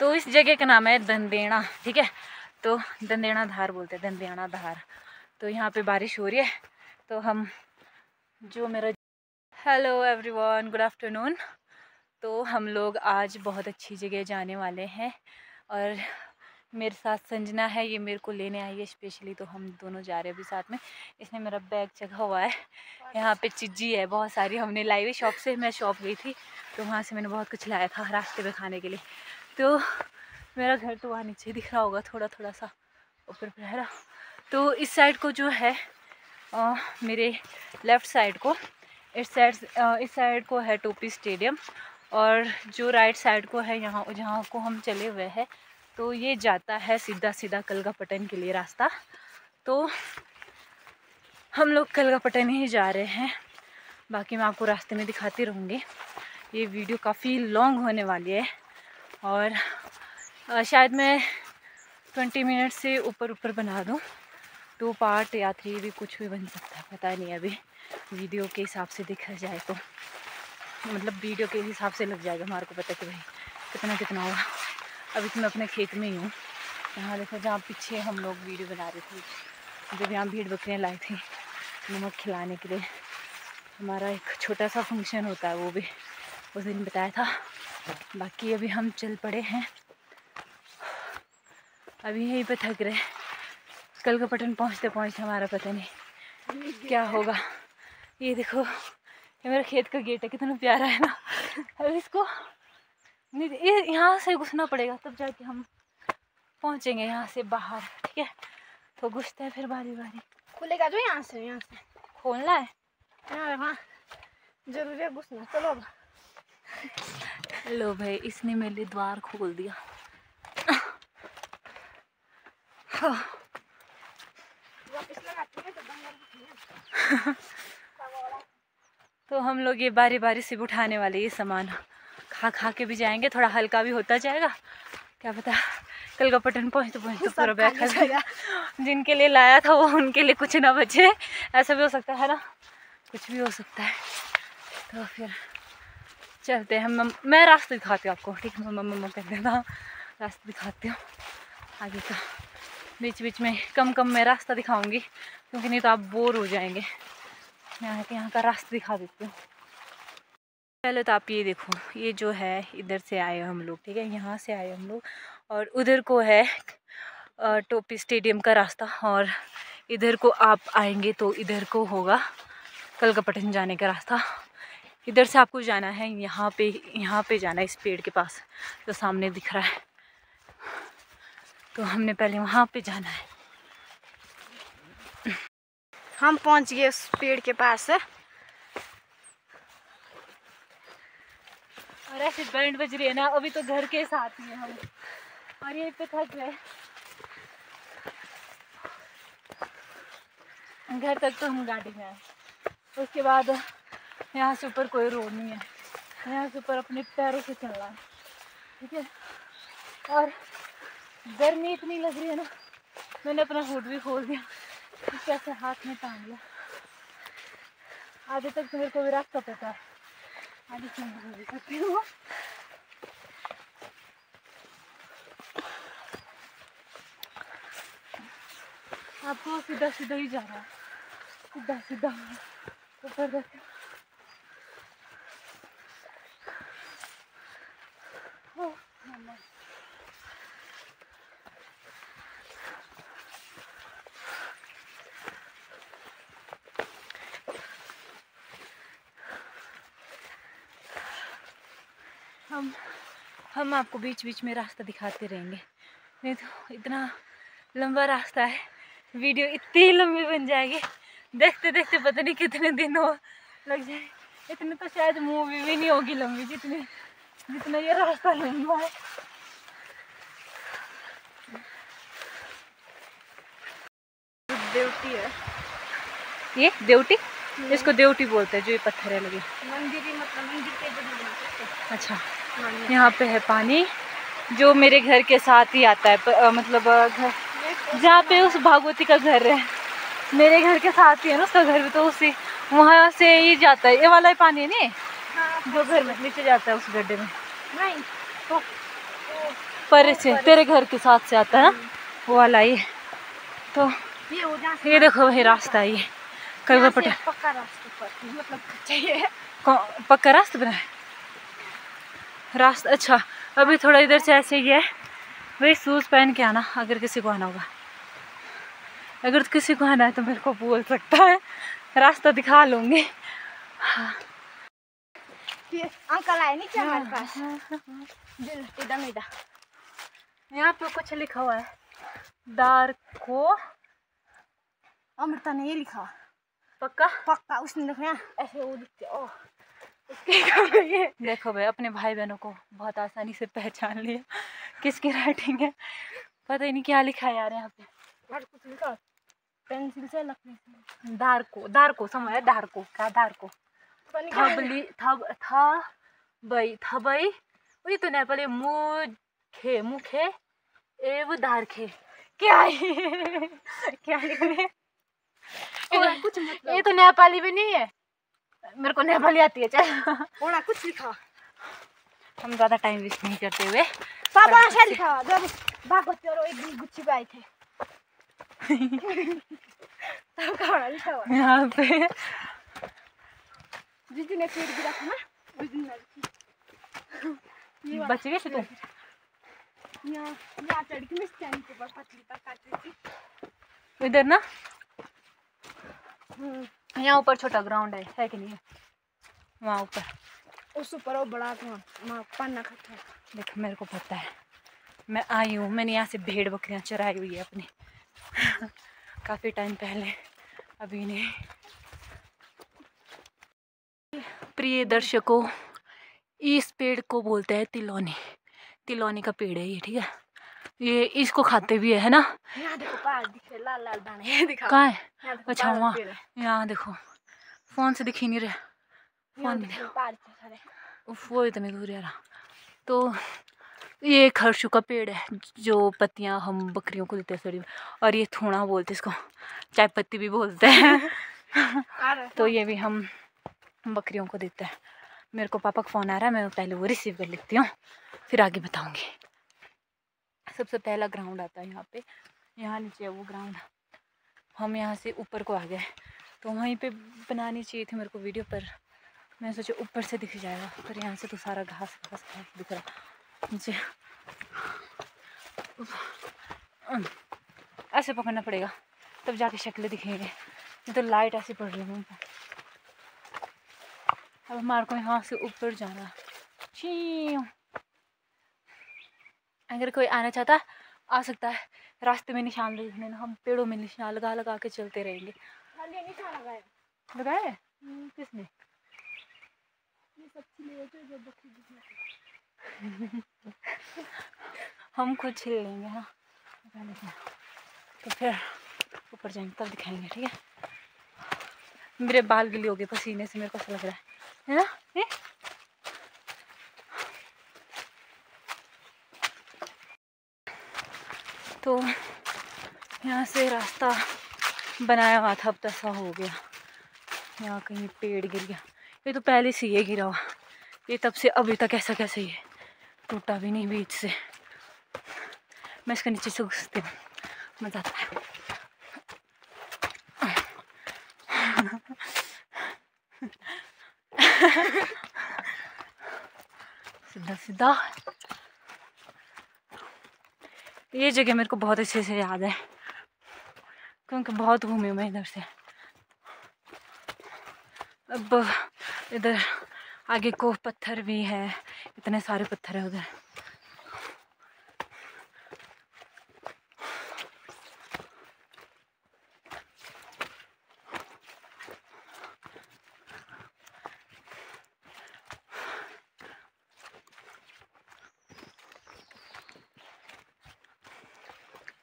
तो इस जगह का नाम है दंदेड़ा ठीक है? तो दंदेड़ा धार बोलते हैं दंदेड़ा धार। तो यहाँ पे बारिश हो रही है तो हम जो मेरा हेलो एवरीवन गुड आफ्टरनून तो हम लोग आज बहुत अच्छी जगह जाने वाले हैं और मेरे साथ संजना है, ये मेरे को लेने आई है स्पेशली तो हम दोनों जा रहे हैं अभी साथ में। इसने मेरा बैग चढ़ा हुआ है, यहाँ पे चिज्जी है, बहुत सारी हमने लाई हुई शॉप से, मैं शॉप गई थी तो वहाँ से मैंने बहुत कुछ लाया था रास्ते में खाने के लिए। तो मेरा घर तो वहाँ नीचे दिख रहा होगा थोड़ा थोड़ा सा ऊपर पर तो इस साइड को जो है आ, मेरे लेफ़्ट साइड को इस साइड इस साइड को है टोपी स्टेडियम और जो राइट साइड को है यहाँ जहाँ को हम चले हुए हैं तो ये जाता है सीधा सीधा कलगापटन के लिए रास्ता। तो हम लोग कलगापटन ही जा रहे हैं। बाकी मैं आपको रास्ते में दिखाती रहूँगी। ये वीडियो काफ़ी लॉन्ग होने वाली है। और शायद मैं ट्वेंटी मिनट से ऊपर ऊपर बना दूँ। टू पार्ट या थ्री भी कुछ भी बन सकता है, पता नहीं अभी। वीडियो के हिसाब से देखा जाए तो। मतलब वीडियो के हिसाब से लग जाएगा हमारे को पता कि भाई कितना कितना होगा अभी तो मैं अपने खेत में ही हूँ। यहाँ देखो जहाँ पीछे हम लोग वीडियो बना रहे थे। जब यहाँ भीड़ बकरियाँ लाई थी नमक खिलाने के लिए। हमारा एक छोटा सा फ़ंक्शन होता है वो भी। उस दिन बताया था। बाकी अभी हम चल पड़े हैं। अभी यहीं पे थक रहे। कल का पटन पहुँचते पहुँचते हमारा पता नहीं क्या होगा। ये देखो ये मेरा खेत का गेट है कितना प्यारा है ना। अब इसको ये यहाँ से घुसना पड़ेगा तब जाके हम पहुँचेंगे यहाँ से बाहर ठीक है? तो घुसते हैं फिर बारी बारी। खुलेगा जो यहाँ से यहाँ से। खोलना है? हाँ हाँ ज़रूरी है घुसना चलो लो भाई इसने मेरे लिए द्वार खोल दिया। तो हम लोग ये बारी बारी से उठाने वाले ये सामान। खा खा के भी जाएँगे थोड़ा हल्का भी होता जाएगा। क्या पता कल का पटन पहुँच तो पहुँच तो पूरा बैग खा जाएगा। जिनके लिए लाया था वो उनके लिए कुछ ना बचे। ऐसा भी हो सकता है ना? कुछ भी हो सकता है। तो फिर चलते हैं, हम मैं रास्ता दिखाती हूँ आपको, ठीक है? मम्मा मम्मा कहते हैं रास्ता दिखाती हूँ आगे का। बीच बीच में कम कम मैं रास्ता दिखाऊँगी, क्योंकि नहीं तो आप बोर हो जाएँगे। मैं यहाँ के यहाँ का रास्ता दिखा देती हूँ। पहले तो आप ये देखो, ये जो है, इधर से आए हम लोग, ठीक है? यहाँ से आए हम लोग, और उधर को है टोपी स्टेडियम का रास्ता, और इधर को आप आएँगे तो इधर को होगा कलकपटन जाने का रास्ता। इधर से आपको जाना है, यहाँ पे यहाँ पे जाना है, इस पेड़ के पास जो सामने दिख रहा है। तो हमने पहले वहाँ पे जाना है। हम पहुँच गए उस पेड़ के पास। और ऐसे बैंड बज रही है ना, अभी तो घर के साथ ही है हम। और ये पे थक गए। घर तक तो हम गाड़ी में आए। उसके बाद यहाँ से ऊपर कोई रोड नहीं है। यहाँ से ऊपर अपने पैरों से चलना है। ठीक है? और गर्मी इतनी लग रही है ना, मैंने अपना हुड भी खोल दिया। कैसे हाथ में टांग लिया। आधे तक तो मेरे को भी रास्ता पता है। आगे भी सकती हूँ। आपको सीधा सीधा ही जा रहा है। सीधा सीधा ऊपर देखो हम हम आपको बीच बीच में रास्ता दिखाते रहेंगे। नहीं तो इतना लंबा रास्ता है वीडियो इतनी लंबी बन जाएगी। देखते देखते पता नहीं कितने दिन हो लग जाए। इतने तो शायद मूवी भी नहीं होगी लंबी जितनी जितना ये रास्ता लंबा है। देवटी है। ये देवटी इसको देवटी बोलते हैं जो ये पत्थर है लगे। मंदिर मतलब मंदिर के अच्छा। यहाँ पे है पानी जो मेरे घर के साथ ही आता है प, मतलब घर। जहाँ पे उस भागवती का घर है। मेरे घर के साथ ही है ना उसका घर भी तो उसी वहाँ से ही जाता है। ये वाला ही पानी है नहीं? हाँ, जो घर में नीचे जाता है उस गड्ढे में। नहीं तो पर से तेरे घर के साथ से आता है ना? वो वाला ये तो हो ये देखो वही रास्ता है ये। पटा पक्का रास्ते पर मतलब ही है कौन- पक्का रास्ता बना है रास्ता अच्छा अभी थोड़ा इधर से ऐसे ही है। वही शूज़ पहन के आना अगर किसी को आना होगा। अगर किसी को आना है तो मेरे को बोल सकता है। रास्ता दिखा लूँगी। अंकल आए नहीं क्या हमारे पास? दिल इधर इधर। यहाँ पे कुछ लिखा हुआ है। दार को अमृता ने ये लिखा। पक्का? पक्का उसने देखो यहाँ। ऐसे वो दिखते ओ उसके देखो भाई अपने भाई बहनों को बहुत आसानी से पहचान लिया। किसकी राइटिंग है? पता ही नहीं क्या लिखा है यार यहाँ पे। और कुछ लिखा? पेंसिल से लकड़ी से। दार को दार को समझ दार को क्या दार को। थबली थब था बई थबई उही तो नेपाली मुखे मुखे एव दारखे। क्या है क्या लिख रहे हैं? थोड़ा कुछ मतलब। ये तो नेपाली भी नहीं है। मेरे को नेपाली आती है चल। थोड़ा कुछ लिखा हम ज़्यादा टाइम वेस्ट नहीं करते हुए। पापा ऐसा लिखा जब भागवत और एक दिन गुच्छी पे आए थे। यहाँ पे। जिस दिन पेड़ गिरा था ना उस दिन मैं लिखी। ये वाला। बच गए थे यहाँ यहाँ चढ़ के मैं स्टैंड के ऊपर पतली पर काट रही थी। इधर ना? यहाँ ऊपर छोटा ग्राउंड है है कि नहीं? है वहाँ ऊपर। उस ऊपर वो बड़ा वहाँ पन्ना खाता। है देख मेरे को पता है। मैं आई हूँ मैंने यहाँ से भेड़ बकरियाँ चराई हुई है अपनी। काफ़ी टाइम पहले अभी नहीं। प्रिय दर्शकों इस पेड़ को बोलते हैं तिलौनी। तिलौनी का पेड़ है ये ठीक है? ये इसको खाते भी है है ना? यहाँ देखो पहाड़ लाल लाल दाने। ये है? अच्छा, वहाँ। यहाँ देखो। फ़ोन से दिख ही नहीं रहा। फ़ोन में देखो। वो इतनी दूर यार। तो ये हर्षू का पेड़ है जो पत्तियाँ हम बकरियों को देते हैं सड़ी और ये थोड़ा बोलते इसको। चाय पत्ती भी बोलते हैं। रहा है तो ये भी हम बकरियों को देते हैं। मेरे को पापा का फ़ोन आ रहा है मैं पहले वो रिसीव कर लेती हूँ। फिर आगे बताऊँगी। सबसे पहला ग्राउंड आता है यहाँ पे। यहाँ नीचे है वो ग्राउंड हम यहाँ से ऊपर को आ गए। तो वहीं पे बनानी चाहिए थी मेरे को वीडियो पर मैं सोचा ऊपर से दिख जाएगा, पर यहाँ से तो सारा घास घास घास दिख रहा नीचे। ऐसे पकड़ना पड़ेगा, तब जाके शक्ल दिखेंगे। नहीं तो लाइट ऐसी पड़ रही है अब हमारे को यहाँ से ऊपर जाना। छी अगर कोई आना चाहता है, आ सकता है। रास्ते में निशान देखने ना हम पेड़ों में निशान लगा लगा के चलते रहेंगे। लगाया किसने? बकरी दिखने हम खुद छिल लेंगे हाँ। तो फिर ऊपर जाएँगे तब दिखाएँगे ठीक है? मेरे बाल गिले हो गए पसीने से मेरे को ऐसा लग रहा है। है ना? ए? तो यहाँ से रास्ता बनाया हुआ था, अब तो ऐसा हो गया। यहाँ कहीं पेड़ गिर गया। ये तो पहले से ये गिरा हुआ। ये तब से अभी तक ऐसा कैसे ही है टूटा भी नहीं बीच से। मैं इसके नीचे से घुसती हूँ। मज़ा आता है। सीधा सीधा ये जगह मेरे को बहुत अच्छे से याद है। क्योंकि बहुत घूमी हूँ मैं इधर से। अब इधर आगे को पत्थर भी है, इतने सारे पत्थर है उधर।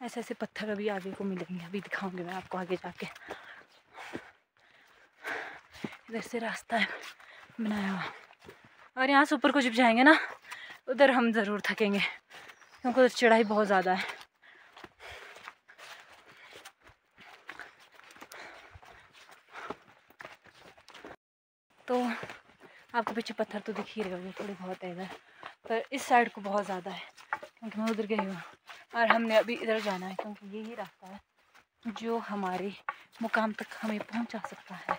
ऐसे ऐसे पत्थर अभी आगे को मिलेंगे। अभी दिखाऊँगी मैं आपको आगे जाके। इधर से रास्ता है बनाया हुआ। और यहाँ से ऊपर को जब जाएँगे ना, उधर हम ज़रूर थकेंगे, क्योंकि उधर चढ़ाई बहुत ज़्यादा है। तो आपको पीछे पत्थर तो दिख ही रहे होंगे, थोड़े बहुत है इधर, पर इस साइड को बहुत ज़्यादा है, क्योंकि मैं उधर गई हूँ। और हमने अभी इधर जाना है क्योंकि यही रास्ता है जो हमारे मुकाम तक हमें पहुँचा सकता है।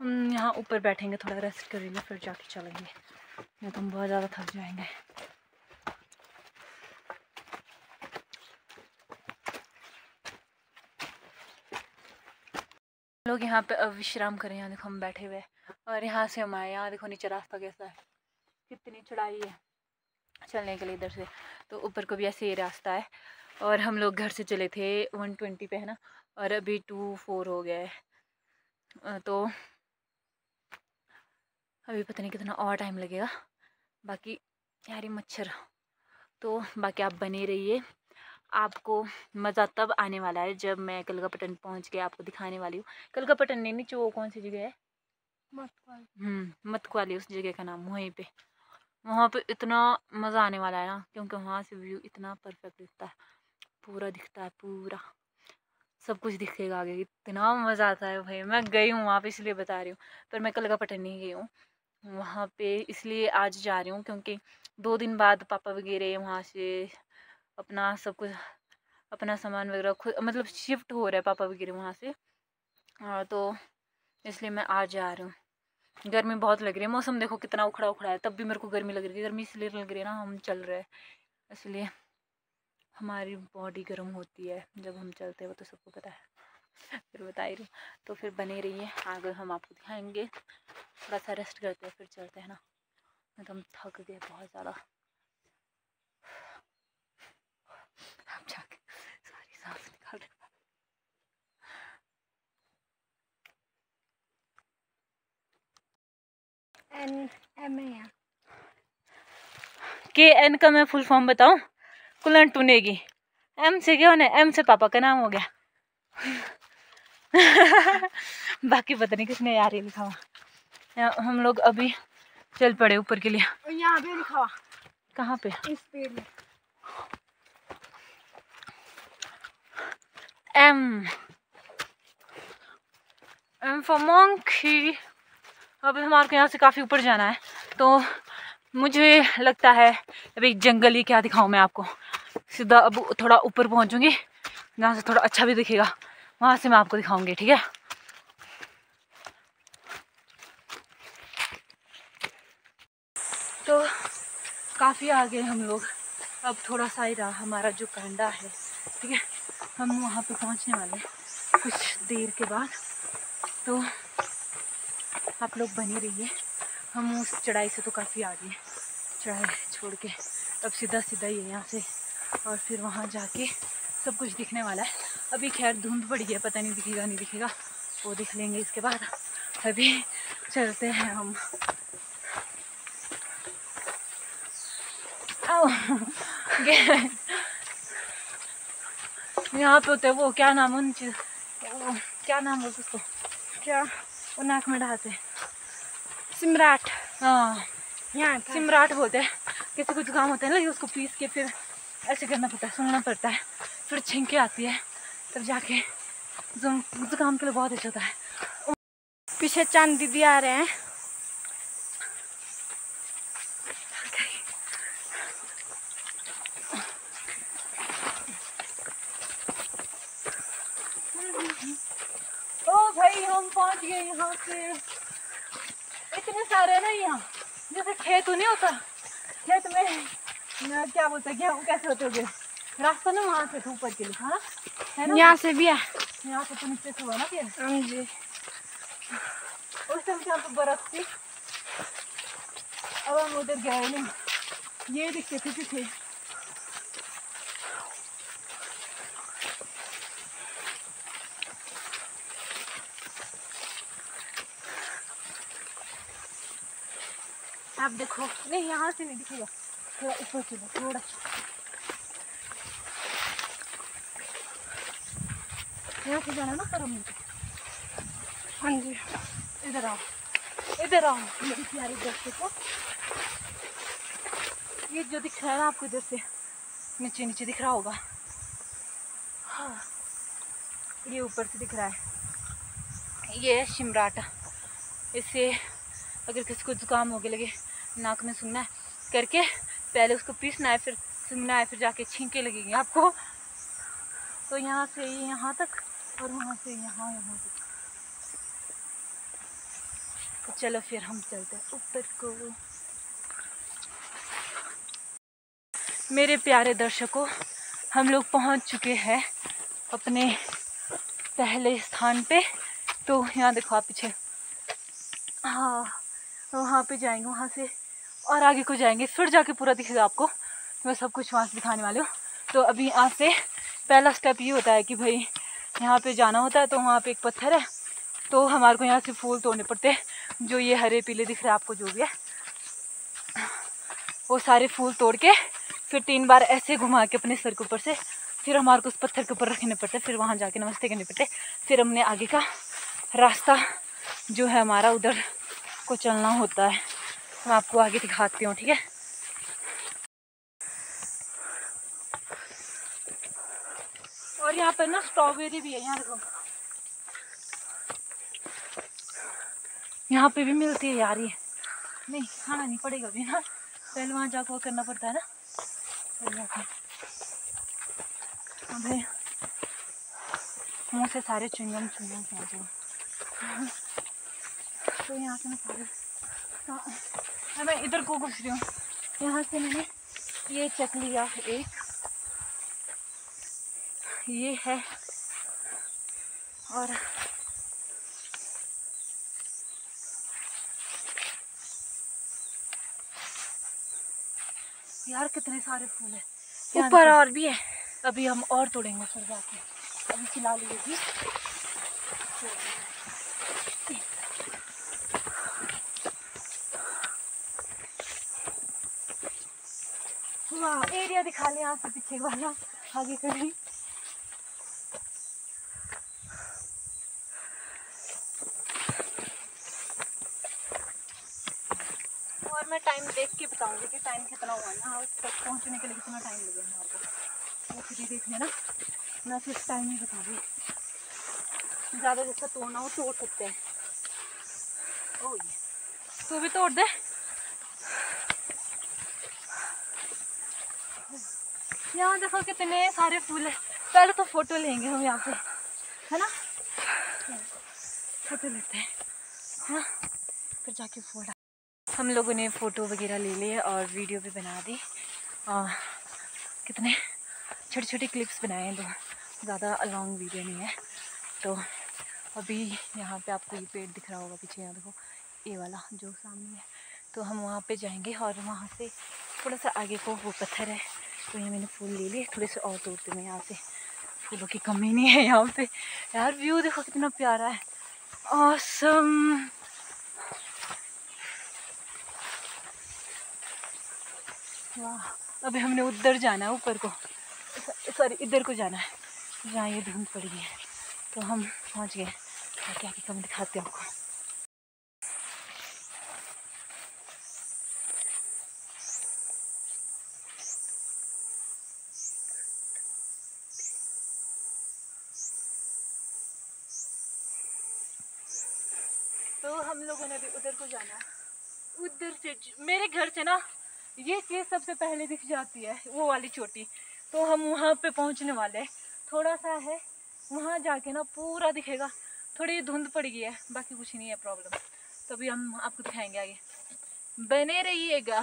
हम यहाँ ऊपर बैठेंगे, थोड़ा रेस्ट करेंगे फिर जाके चलेंगे। नहीं तो हम बहुत ज़्यादा थक जाएँगे। लोग यहाँ पे विश्राम करें यहाँ देखो हम बैठे हुए और यहाँ से हम आए यहाँ देखो नीचे रास्ता कैसा है। कितनी चढ़ाई है चलने के लिए इधर से। तो ऊपर को भी ऐसे ही रास्ता है और हम लोग घर से चले थे वन ट्वेंटी पे, है ना? और अभी टू फोर हो गया है। तो अभी पता नहीं कितना और टाइम लगेगा। बाकी यारी मच्छर। तो बाकी आप बने रहिए। आपको मज़ा तब आने वाला है जब मैं कलकापटन पहुँच के आपको दिखाने वाली हूँ। कलकापटन नहीं नीचे वो कौन सी जगह है? मतवाली उस जगह का नाम वहीं पे। वहाँ पे इतना मज़ा आने वाला है ना क्योंकि वहाँ से व्यू इतना परफेक्ट दिखता है। पूरा दिखता है पूरा। सब कुछ दिखेगा आगे इतना मज़ा आता है भाई। मैं गई हूँ वहाँ पे इसलिए बता रही हूँ पर मैं कलकापटन नहीं गई हूँ। वहाँ पे इसलिए आज जा रही हूँ क्योंकि दो दिन बाद पापा वगैरह वहाँ से अपना सब कुछ, अपना सामान वगैरह खुद मतलब शिफ्ट हो रहा है पापा वगैरह वहाँ से। हाँ तो इसलिए मैं आज जा रही हूँ। गर्मी बहुत लग रही है। मौसम देखो कितना उखड़ा उखड़ा है। तब भी मेरे को गर्मी लग रही है। गर्मी इसलिए लग रही है ना, हम चल रहे हैं। इसलिए हमारी बॉडी गर्म होती है। जब हम चलते हैं, वो तो सबको पता है। फिर बता ही रही तो फिर बने रहिए आगे हम आपको दिखाएँगे। थोड़ा सा रेस्ट करते हैं, फिर चलते हैं ना। तो हम थक गए बहुत ज़्यादा हम जाके सारी सांस निकाल रहे एन एम ए के एन का मैं फुल फॉर्म बताऊँ? कुलन टूनेगी। एम से क्या होना एम से पापा का नाम हो गया। बाकी पता नहीं किसने यार ये लिखा हुआ। हम लोग अभी चल पड़े ऊपर के लिए। यहाँ पे लिखा हुआ। कहाँ पे? इस पेड़ में। एम एम फॉर मोंकी अभी हमारे को यहाँ से काफ़ी ऊपर जाना है। तो मुझे लगता है अभी जंगल ही क्या दिखाऊँ मैं आपको। सीधा अब थोड़ा ऊपर पहुँचूँगी जहाँ से थोड़ा अच्छा भी दिखेगा। वहाँ से मैं आपको दिखाऊँगी, ठीक है? तो काफ़ी आगे हम लोग, अब थोड़ा सा ही रहा हमारा जो कंडा है, ठीक है? हम वहाँ पे पहुँचने वाले हैं कुछ देर के बाद। तो आप लोग बने रहिए। हम उस चढ़ाई से तो काफ़ी आगे चढ़ाई छोड़ के अब सीधा सीधा ही है यहाँ से और फिर वहाँ जाके सब कुछ दिखने वाला है। अभी खैर धुंध पड़ी है, पता नहीं दिखेगा नहीं दिखेगा। वो दिख लेंगे इसके बाद। अभी चलते हैं हम। यहाँ पे होते वो, क्या नाम उन चीज़ क्या नाम बोलते उसको? क्या? वो नाक में डालते सिमराट। हाँ। यहाँ सिमराट बोलते हैं। कैसे कुछ काम होते हैं ना उसको पीस के फिर ऐसे करना पड़ता है सुनना पड़ता है। फिर छिंके आती है तब जाके जुकाम के लिए बहुत अच्छा होता है। पीछे चाँद दीदी आ रहे हैं ओ भाई हम पहुँच गए यहाँ पे इतने सारे ना यहाँ खेत नहीं होता। खेत में क्या बोलते हैं गेहूँ कैसे होते होगे? रास्ता ना वहाँ से ऊपर के लिए हाँ? है यहाँ से भी है। यहाँ से तो नीचे से हुआ ना फिर? हाँ जी। उस टाइम यहाँ पे बर्फ़ थी। अब हम उधर गए नहीं। ये दिखते थे पीछे आप देखो। नहीं, यहाँ से नहीं दिखेगा थोड़ा ऊपर चलो थोड़ा। यहाँ से जाना ना पर हाँ जी। इधर आओ। इधर आओ। मेरी प्यारी दोस्तों को। ये जो दिख रहा है ना आपको, इधर से नीचे नीचे दिख रहा होगा। हाँ। ये ऊपर से दिख रहा है। ये है शिमराटा। इसे अगर किसी को ज़ुकाम हो गया लगे नाक में सुनना है। करके पहले उसको पीसना है फिर सुनना है फिर जाके छींके लगेंगे आपको। तो यहाँ से यहाँ तक और वहाँ से यहाँ यहाँ तक। तो चलो फिर हम चलते हैं ऊपर को। मेरे प्यारे दर्शकों, हम लोग पहुँच चुके हैं अपने पहले स्थान पे। तो यहाँ देखो आप पीछे। हाँ वहाँ पे जाएँगे, वहाँ से और आगे को जाएँगे। फिर जाके पूरा दिखेगा आपको मैं सब कुछ वहाँ से दिखाने वाली हूँ। तो अभी यहाँ से पहला स्टेप ये होता है कि भाई यहाँ पे जाना होता है तो वहाँ पे एक पत्थर है। तो हमारे को यहाँ से फूल तोड़ने पड़ते हैं। जो ये हरे पीले दिख रहे हैं आपको जो भी है। वो सारे फूल तोड़ के फिर तीन बार ऐसे घुमा के अपने सर के ऊपर से फिर हमारे को उस पत्थर के ऊपर रखने पड़ते फिर वहाँ जाके नमस्ते करने पड़ते फिर हमने आगे का रास्ता जो है हमारा उधर को चलना होता है। मैं आपको आगे दिखाती हूँ, ठीक है? और यहाँ पर ना स्ट्रॉबेरी भी है, यहाँ देखो। यहाँ पे भी मिलती है यार ये। नहीं, खाना नहीं पड़ेगा अभी ना। पहले वहाँ जाकर वो करना पड़ता है ना। अबे, मुँह से सारे चुंगम चुंगम तो यहाँ से मैं सारे हाँ, मैं इधर को घुस रही हूँ। यहाँ से मैंने ये चक लिया एक। ये है। और यार कितने सारे फूल है। ऊपर और भी है। अभी हम और तोड़ेंगे फिर जाके। अभी फ़िलहाल ये भी। वाह एरिया दिखा लिया यहाँ से पीछे वाला आगे कहीं और मैं टाइम देख के बताऊँगी कि टाइम कितना हुआ ना तक पहुँचने के लिए कितना टाइम लगेगा हमारे को वो खुद देख लेना मैं सिर्फ़ टाइम ही बताऊँगी ज़्यादा जैसा तोड़ना हो, तोड़ सकते हैं। ओ ये। तू भी तोड़ दे। यहाँ देखो कितने सारे फूल है। पहले तो फ़ोटो लेंगे हम यहाँ पे है ना? फ़ोटो लेते हैं फिर जाके फूल हम लोगों ने फ़ोटो वगैरह ले लिए और वीडियो भी बना दी। आ, कितने छोटे छोटे क्लिप्स बनाए हैं तो ज़्यादा लॉन्ग वीडियो नहीं है। तो अभी यहाँ पे आपको ये पेड़ दिख रहा होगा पीछे यहाँ देखो ये वाला जो सामने है। तो हम वहाँ पे जाएँगे और वहाँ से थोड़ा सा आगे को वो पत्थर है। तो ये मैंने फूल ले लिए, थोड़े से और तोड़ते मैं यहाँ से। फूलों की कमी नहीं है यहाँ पे। यार व्यू देखो कितना प्यारा है। ऑसम वाह, अभी हमने उधर जाना है, ऊपर को। सॉरी इधर को जाना है। जहाँ ये धुंध पड़ी है। तो हम पहुँच गए। क्या क्या कम दिखाते हैं आपको तो हम लोगों ने भी उधर को जाना उधर से मेरे घर से ना, ये चीज़ सबसे पहले दिख जाती है, वो वाली चोटी। तो हम वहाँ पे पहुँचने वाले हैं। थोड़ा सा है, वहाँ जाके ना पूरा दिखेगा। थोड़ी धुंध पड़ गई है, बाकी कुछ नहीं है प्रॉब्लम। तो अभी हम आपको दिखाएँगे आगे। बने रहिएगा।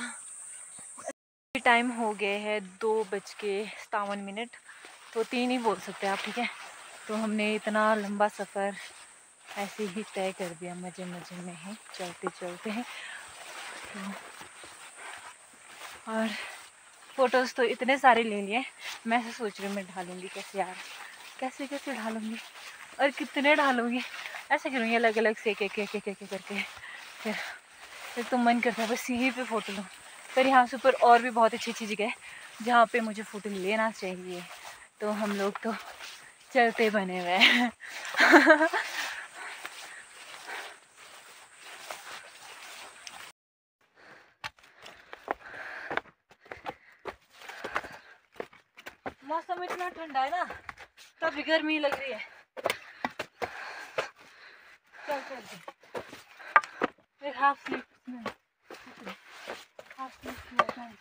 टाइम हो गए है दो बज के सतावन मिनट। तो तीन ही बोल सकते हैं आप, ठीक है? तो हमने इतना लंबा सफ़र ऐसे ही तय कर दिया मज़े मज़े में ही, चलते चलते हैं। तो और फ़ोटोज़ तो इतने सारे ले लिए, मैं से सोच रही हूँ मैं ढालूँगी कैसे यार? कैसे कैसे ढालूँगी? और कितने ढालूँगी? ऐसे करूँगी अलग अलग से एक एक एक एक करके। फिर फिर तो मन करता है, बस यहीं पे फ़ोटो लूँ। पर यहाँ से ऊपर और भी बहुत अच्छी अच्छी जगह है, जहाँ पे मुझे फ़ोटो लेना चाहिए। तो हम लोग तो चलते बने हुए हैं। मौसम इतना ठंडा है ना तभी गर्मी लग रही है। चल चल एक हाफ़ स्लीप में। हाफ़ स्लीप में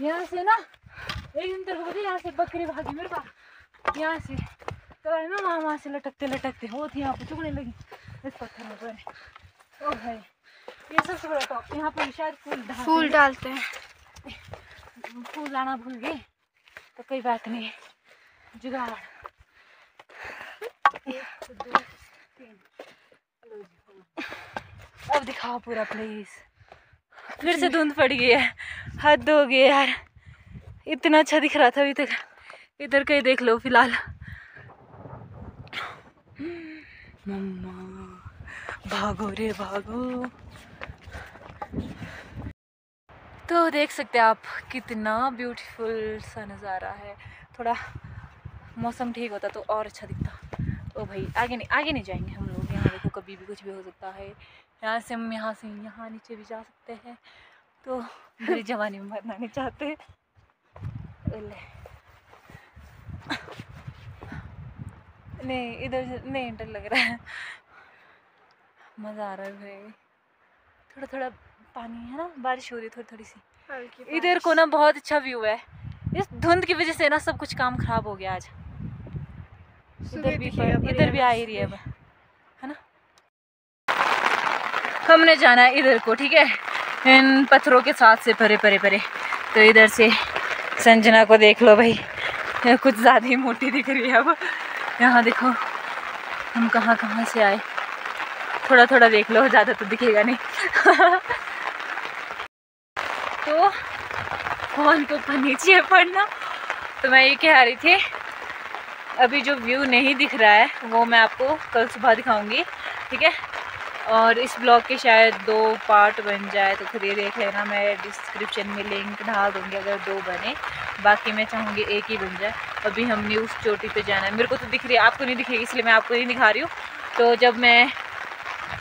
यहाँ से ना एक दिन तेरे को पता है, यहाँ से बकरी भागी मेरे पास। यहाँ से तो ना वहाँ वहाँ से लटकते लटकते थी यहाँ पे चुगने लगी। इस पत्थर में पर ओ भाई। ये बड़ा टॉप यहाँ पे शायद फूल फूल डालते हैं। फूल लाना भूल गए। तो कोई बात नहीं। जुगाड़। एक, दो, तीन। लो जी। अब दिखाओ पूरा प्लेस फिर से धुंध पड़ गई है। हद हो गई यार। इतना अच्छा दिख रहा था अभी तक। इधर कहीं देख लो फ़िलहाल। मम्मा भागो रे भागो। तो देख सकते हैं आप कितना ब्यूटीफुल सा नज़ारा है। थोड़ा मौसम ठीक होता तो और अच्छा दिखता। ओ भाई आगे नहीं आगे नहीं जाएँगे हम लोग। यहाँ देखो कभी भी कुछ भी हो सकता है। यहाँ से हम यहाँ से यहाँ नीचे भी जा सकते हैं। तो मेरी जवानी में मरना नहीं चाहते। नहीं इधर नहीं डर लग रहा है। मज़ा आ रहा है भाई। थोड़ा थोड़ा पानी है ना? बारिश हो रही है थोड़ी थोड़ी सी इधर को ना बहुत अच्छा व्यू है। इस धुंध की वजह से ना सब कुछ काम खराब हो गया आज। इधर भी इधर भी आ ही रही है अब है ना? हमने जाना है इधर को ठीक है? इन पत्थरों के साथ से परे परे परे। तो इधर से संजना को देख लो भाई। कुछ ज़्यादा ही मोटी दिख रही है अब। यहाँ देखो हम कहाँ कहाँ से आए? थोड़ा थोड़ा देख लो ज़्यादा तो दिखेगा नहीं। तो फ़ोन को ऊपर नीचे पड़ना तो मैं ये कह रही थी, अभी जो व्यू नहीं दिख रहा है, वो मैं आपको कल सुबह दिखाऊँगी, ठीक है? और इस ब्लॉग के शायद दो पार्ट बन जाए तो खुद ये देख लेना, मैं डिस्क्रिप्शन में लिंक डाल दूँगी, अगर दो बने। बाकी मैं चाहूँगी एक ही बन जाए। अभी हमने उस चोटी पे जाना है। मेरे को तो दिख रही है, आपको नहीं दिखेगी इसलिए मैं आपको नहीं दिखा रही हूँ। तो जब मैं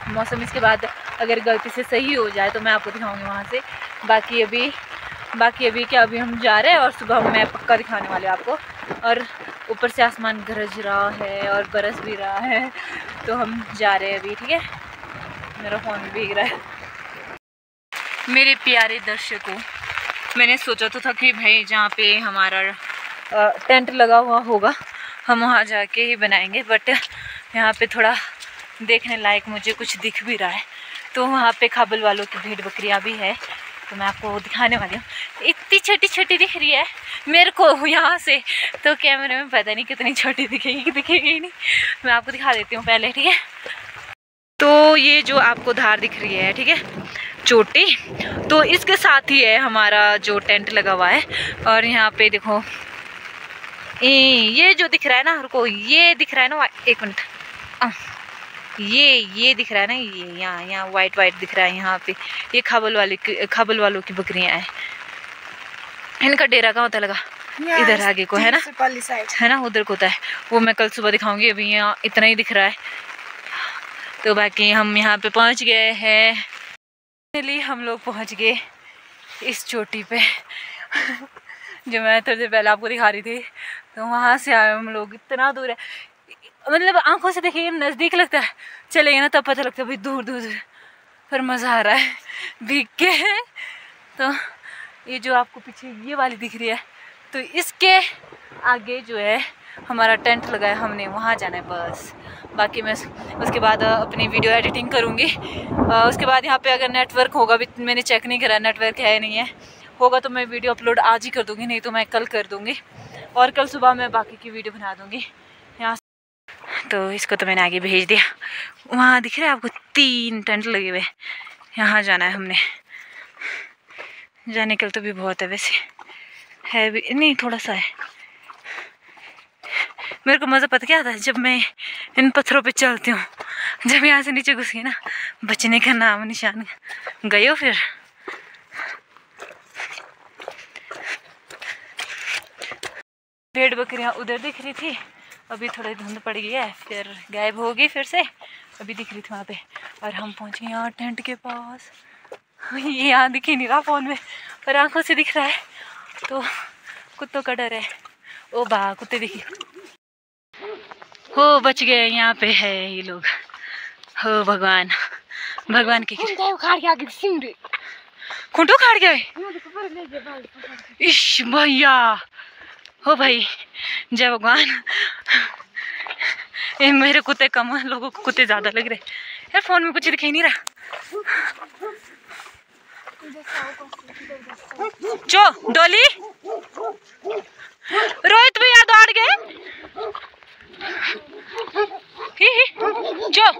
मौसम इसके बाद अगर गलती से सही हो जाए तो मैं आपको दिखाऊँगी वहाँ से। बाकी अभी बाकी अभी क्या, अभी हम जा रहे हैं और सुबह मैं पक्का दिखाने वाले आपको। और ऊपर से आसमान गरज रहा है और बरस भी रहा है तो हम जा रहे हैं अभी, ठीक है? मेरा फ़ोन भीग रहा है। मेरे प्यारे दर्शकों, मैंने सोचा तो था कि भाई जहाँ पे हमारा टेंट लगा हुआ होगा, हम वहाँ जाके ही बनाएँगे बट यहाँ पे थोड़ा देखने लायक मुझे कुछ दिख भी रहा है। तो वहाँ पे खाबल वालों की भीड़ बकरियाँ भी है। तो मैं आपको दिखाने वाली हूँ। इतनी छोटी छोटी दिख रही है मेरे को यहाँ से। तो कैमरे में पता नहीं कितनी छोटी दिखेगी कि दिखेगी नहीं। मैं आपको दिखा देती हूँ पहले, ठीक है? तो ये जो आपको धार दिख रही है, ठीक है? चोटी। तो इसके साथ ही है हमारा जो टेंट लगा हुआ है। और यहाँ पे देखो ये जो दिख रहा है ना, रुको, ये दिख रहा है ना, एक मिनट। ये ये दिख रहा है ना ये यहाँ यहाँ वाइट वाइट दिख रहा है यहाँ पे। ये खाबल वाले खाबल वालों की बकरियाँ हैं। इनका डेरा कहाँ होता लगा? इधर आगे को है ना? है ना उधर को होता है। वो मैं कल सुबह दिखाऊँगी अभी यहाँ इतना ही दिख रहा है। तो बाकी हम यहाँ पे पहुँच गए हैं। फाइनली हम लोग पहुँच गए इस चोटी पे। जो मैं थोड़ी देर पहले आपको दिखा रही थी तो वहाँ से आए हम लोग। इतना दूर है। मतलब आँखों से देखिए नज़दीक लगता है। चलेंगे ना, तब पता लगता है भाई दूर दूर पर मज़ा आ रहा है। भीग के। तो ये जो आपको पीछे ये वाली दिख रही है तो इसके आगे जो है, हमारा टेंट लगाया हमने, वहाँ जाना है बस। बाकी मैं उसके बाद अपनी वीडियो एडिटिंग करूँगी। उसके बाद यहाँ पे अगर नेटवर्क होगा भी मैंने चेक नहीं करा, नेटवर्क है नहीं है। होगा तो मैं वीडियो अपलोड आज ही कर दूँगी, नहीं तो मैं कल कर दूँगी। और कल सुबह मैं बाकी की वीडियो बना दूँगी। तो इसको तो मैंने आगे भेज दिया। वहाँ दिख रहा है आपको तीन टेंट लगे हुए। यहाँ जाना है हमने। जाने के लिए तो भी बहुत है वैसे। है भी, नहीं, थोड़ा सा है। मेरे को मज़ा पता क्या आता है? जब मैं इन पत्थरों पे चलती हूँ, जब यहाँ से नीचे घुस गई ना, बचने का नाम निशान। गए हो फिर? भेड़ बकरियाँ उधर दिख रही थी। अभी थोड़ी धुंध पड़ गई है फिर गायब हो गई फिर से। अभी दिख रही थी वहाँ पे। और हम पहुँचे यहाँ टेंट के पास। ये यहाँ दिख ही नहीं रहा फ़ोन में पर आँखों से दिख रहा है। तो कुत्तों का डर है। ओ बा कुत्ते दिखे हो बच गए यहाँ पे है ये लोग। हो भगवान। भगवान की खूंटो खाड़ गए भाई इश भैया। हो भाई जय भगवान। ये मेरे कुत्ते कम हैं, लोगों को कुत्ते ज़्यादा लग रहे। यार फ़ोन में कुछ दिखाई नहीं रहा। चो डोली? रोहित भैया दौड़ गए। चो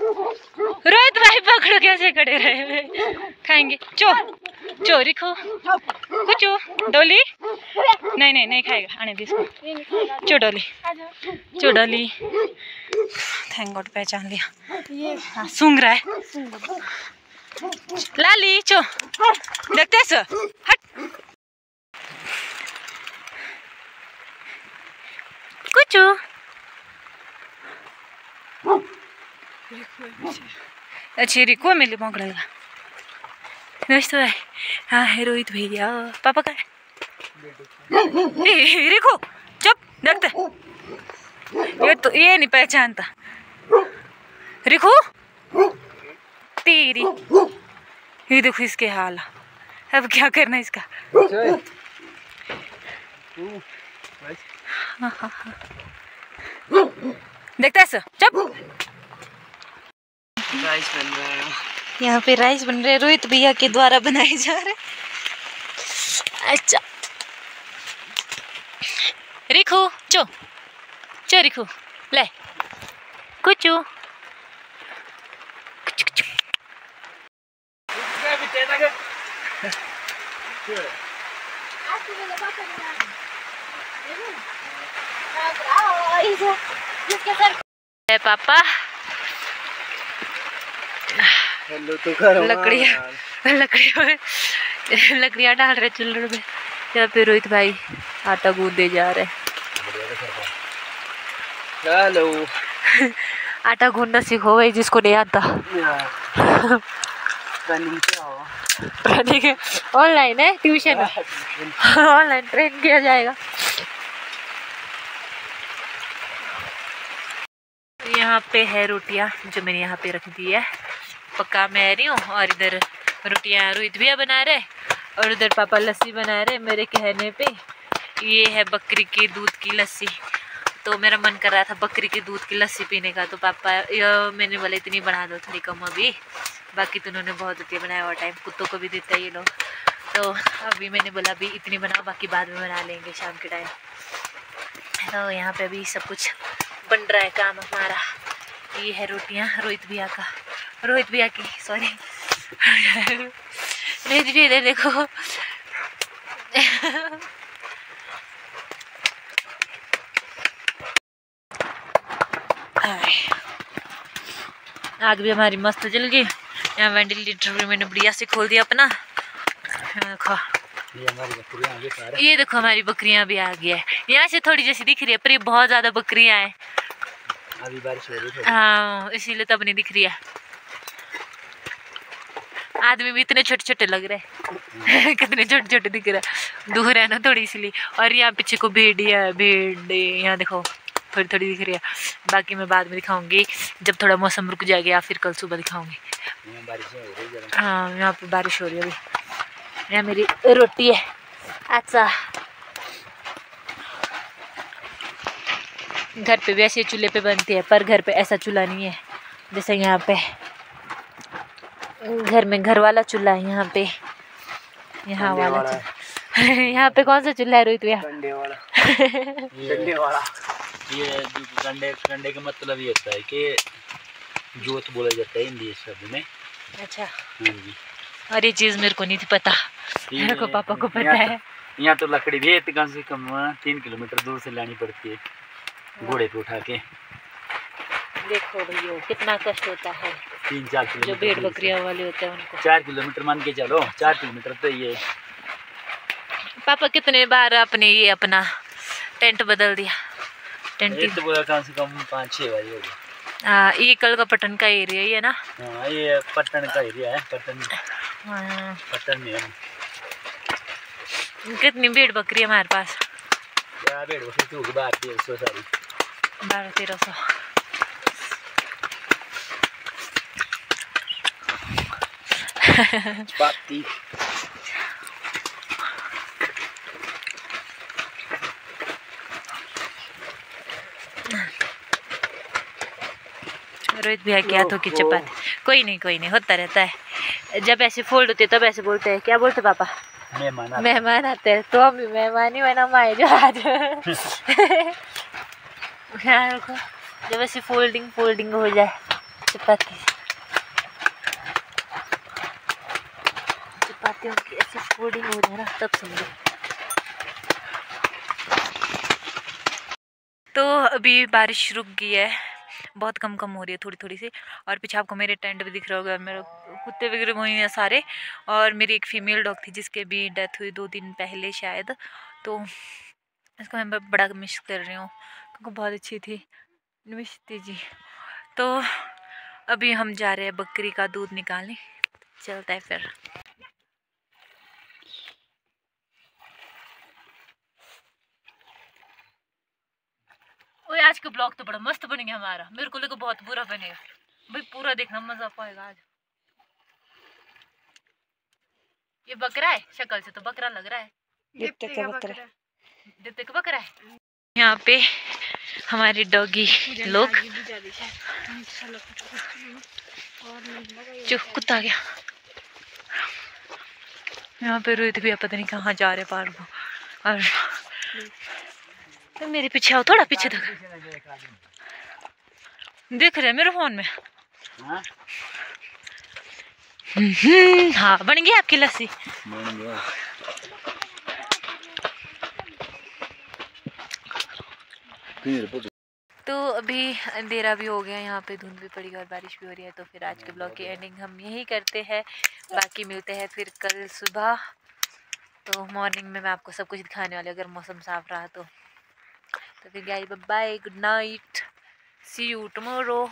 रोहित भाई पकड़ो, कैसे खड़े रहे खाएँगे। चो चो, रिखो। कुचो, डोली? नहीं नहीं नहीं खाएगा। आने दे चो, डोली। चो, डोली। थैंक गॉड पहचान लिया। हाँ सूंघ रहा है। लाली, चो। देखते सर हट। कुचो। अच्छी रिको मेले पकड़ लगा दोस्तों भाई हाँ है रोहित भैया पापा का रिको चुप देखते ये तो ये नहीं पहचानता रिको तेरी ये देखो इसके हाल अब क्या करना इसका देखता है सर चुप राइस बन रहा है। यहाँ पे राइस बन रहे रोहित भैया के द्वारा बनाए जा रहे अच्छा। रिखू चो। चो रिखू। ले। कुचू। है पापा। लकड़ियाँ लकड़ियों में लकड़ियाँ डाल रहे चूल्हे में। यहाँ पे रोहित भाई आटा गूंदे जा रहे हेलो। आटा गूंदना सीखो भाई जिसको नहीं आता। ऑनलाइन है ट्यूशन ऑनलाइन ट्रेन किया जाएगा। यहाँ पे है रोटियाँ जो मैंने यहाँ पे रख दी है। पक्का मैं रही हूँ और इधर रोटियाँ रोहित भैया बना रहे और उधर पापा लस्सी बना रहे मेरे कहने पे। ये है बकरी के दूध की लस्सी। तो मेरा मन कर रहा था बकरी के दूध की लस्सी पीने का तो पापा, ये मैंने बोला इतनी बना दो थोड़ी कम अभी। बाकी तो उन्होंने बहुत होती बनाया हुआ टाइम कुत्तों को भी देता है ये लोग। तो अभी मैंने बोला अभी इतनी बनाओ, बाकी बाद में बना लेंगे शाम के टाइम तो यहाँ पे अभी सब कुछ बन रहा है काम हमारा। ये है रोटियाँ रोहित भैया का। रोहित भैया की सॉरी रोहित भैया इधर देखो। आग भी हमारी मस्त जल गई। यहाँ वेंटिलेटर भी मैंने बढ़िया से खोल दिया अपना। देखो। ये देखो हमारी बकरियाँ भी आ गई है। यहाँ से थोड़ी जैसी दिख रही है पर ये बहुत ज़्यादा बकरियाँ हैं। अभी बारिश हो रही है हाँ इसीलिए तब नहीं दिख रही है। आदमी भी इतने छोटे छोटे लग रहे हैं। कितने छोटे छोटे दिख रहे हैं। दूर है ना थोड़ी इसलिए। और यहाँ पीछे को भेड़िया है, भेड़। यहाँ देखो, थोड़ी थोड़ी दिख रही है। बाकी मैं बाद में दिखाऊँगी। जब थोड़ा मौसम रुक जाएगा या फिर कल सुबह दिखाऊँगी। हाँ यहाँ पे बारिश हो रही है अभी। यहाँ मेरी रोटी है। अच्छा। घर पे भी ऐसे चूल्हे पे बनती है, पर घर पे ऐसा चूल्हा नहीं है, जैसे यहाँ पे। घर में घर वाला चूल्हा है यहाँ पे। यहाँ वाला वाला यहाँ पे कौन सा चूल्हा है रोहित भैया? गंडे वाला। गंडे वाला। ये गंडे गंडे का मतलब ये होता है कि जोत बोला जाता है हिंदी शब्द में। अच्छा। हाँ और ये चीज़ मेरे को नहीं थी पता। मेरे को पापा को पता यहाँ है। तो- यहाँ तो लकड़ी भी है तो कम से कम तीन किलोमीटर दूर से लानी पड़ती है घोड़े पे उठा के। देखो भैया कितना कष्ट होता है। तीन चार जो किलोमीटर भेड़। बकरियाँ वाले होते हैं उनको। चार किलोमीटर मान के चलो चार किलोमीटर तो ये। पापा कितने बार अपने ये अपना टेंट बदल दिया? टेंट ये तो कम से कम पाँच छः बारी हो गया। हाँ ये कल का पटन का एरिया ही है ना? हाँ ये पट्टन का एरिया है पट्टन हाँ, पट्टन में हम कितनी भेड़ बकरी है हमारे पास? क्या भेड़ बकरी होगी बात डेढ़ सौ सारी। बारह तेरह सौ। चपाती रोहित भैया के हाथों की चपाती। कोई नहीं कोई नहीं होता रहता है। जब ऐसे फोल्ड होते तब ऐसे बोलते हैं। क्या बोलते पापा? मेहमान आते मेहमान आते हैं। तो हम भी मेहमान ही बना माए जो आज। ख्याल रखो जब ऐसे फोल्डिंग फोल्डिंग हो जाए चपाती। चपातियों की ऐसे फोल्डिंग हो जाए ना तब समझो। तो अभी बारिश रुक गई है, बहुत कम कम हो रही है थोड़ी थोड़ी सी, और पीछे आपको मेरे टेंट भी दिख रहा होगा, मेरे कुत्ते वगैरह वही हैं सारे, और मेरी एक फीमेल डॉग थी जिसके भी डेथ हुई दो दिन पहले शायद तो इसको मैं बड़ा मिस कर रही हूँ, क्योंकि बहुत अच्छी थी नमस्ते जी। तो अभी हम जा रहे हैं बकरी का दूध निकालने, चलता है फिर। ओए आज का ब्लॉग तो बड़ा मस्त बन गया हमारा। मेरे को लगा बहुत बुरा बनेगा भाई पूरा देखना मज़ा पाएगा आज। ये बकरा है शक्ल से तो बकरा लग रहा है। दीप्ति का बकरा दीप्ति का बकरा है। यहाँ पे हमारे डॉगी लोग जो कुत्ता गया। यहाँ पे रोहित भी पता नहीं कहाँ जा रहे पार को और तो मेरे पीछे आओ थोड़ा पीछे तक देख रहे हैं मेरे फ़ोन में। हाँ? हम्म, हाँ बन गई आपकी लस्सी। बन गया। तो अभी अंधेरा भी हो गया यहाँ पे धुंध भी पड़ी और बारिश भी हो रही है तो फिर आज के ब्लॉग की एंडिंग हम यही करते हैं। बाकी मिलते हैं फिर कल सुबह। तो मॉर्निंग में मैं आपको सब कुछ दिखाने वाली अगर मौसम साफ़ रहा तो। Okay guys, bye-bye. Good night. See you tomorrow.